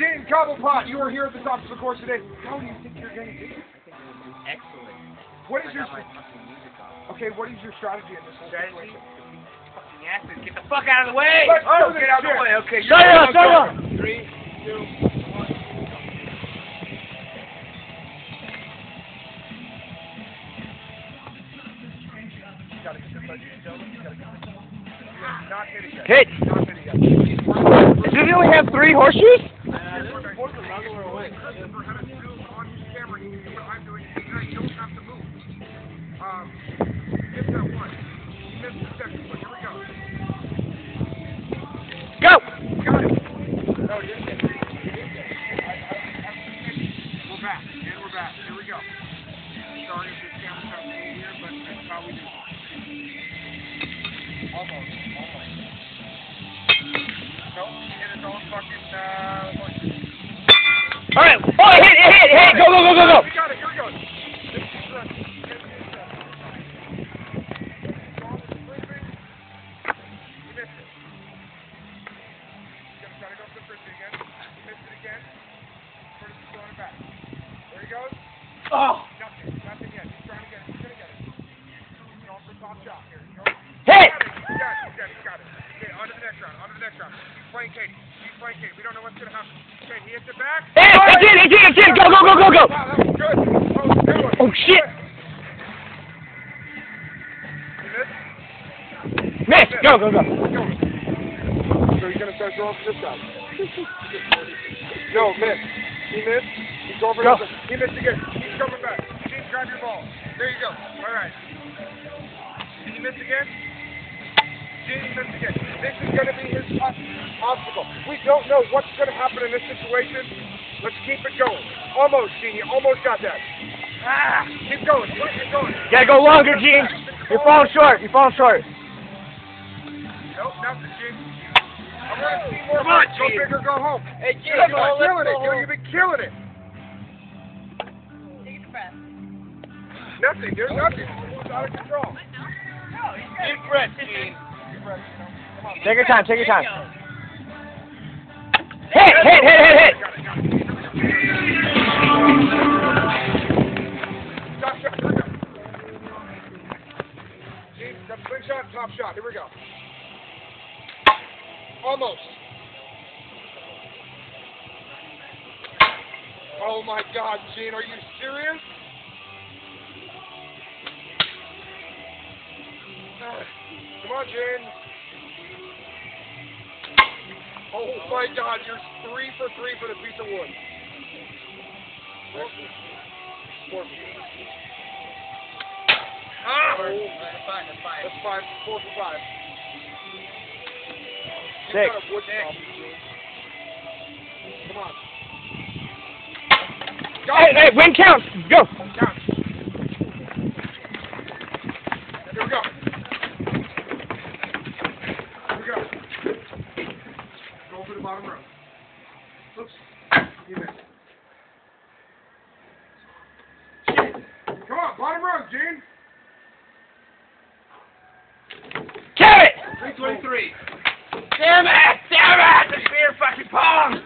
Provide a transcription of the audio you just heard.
Gene Cobblepot, you are here at the top of the course today. How do you think you're going to do? Excellent. What is I your got my fucking music on. okay? What is your strategy in this whole Strategy? situation? Fucking asses, get the fuck out of the way! Let's oh, get out of the way. Okay, Shut up, shut up. Three, two, one. You gotta get this, ladies and gentlemen. You gotta get this. You Go. We do it. Hit. Oh, hit, hit. Go, go, go, go, go. We got it. Here we go. Goes. Oh. Nothing. Nothing yet. He's trying to get it. He's gonna get it. He's going for top shot. Here he goes. Hit. He got it. He got it. He got it. Okay, on to the next round. On to the next round. He's playing Katie. He's playing Katie. We don't know what's gonna happen. Okay, he hits it back. Hit. It's in, it's in, it's in. Go, go, go, go, go. Wow, that was good. That was good one. Oh, shit. He missed. Miss. Go, go, go. Go. So he's gonna start throwing for this guy. no, miss. He missed. Going for Go. He missed again. He's coming back. Keep grab your ball. There you go. All right. Did he miss again? Gene missed again. This is gonna be his ob- obstacle. We don't know what's gonna happen in this situation. Let's keep it going. Almost, Gene. Almost got that. Ah, keep going. Keep going. Gotta go longer, Gene. You're falling short. You're falling short. Nope, nothing, Gene. I want to see more. Come on, Go Gene. big or go home. Hey, Gene, You've been killing it. Dude, you've been killing it. Nothing. There's nothing. It's out of control. Deep breath, Gene. Take your time. Take your time. Hit, hit, hit, hit, hit. Got it, got it. Top shot. Here we go. Gene, got the slingshot, top shot. Here we go. Almost. Oh my God, Gene, are you serious? Come. Oh my God, you're three for three for the piece of wood. Four. Ah! That's fine, that's fine. That's five. Four for five. You've Six. wood problem, Come on. Go. Hey, hey, win counts. Go. Count. Here we go. Here we go. Go for the bottom row. Oops. Missed. Shit. Come on, bottom row, Gene. Carry it. 323. Damn it! Damn it! The spear fucking pong!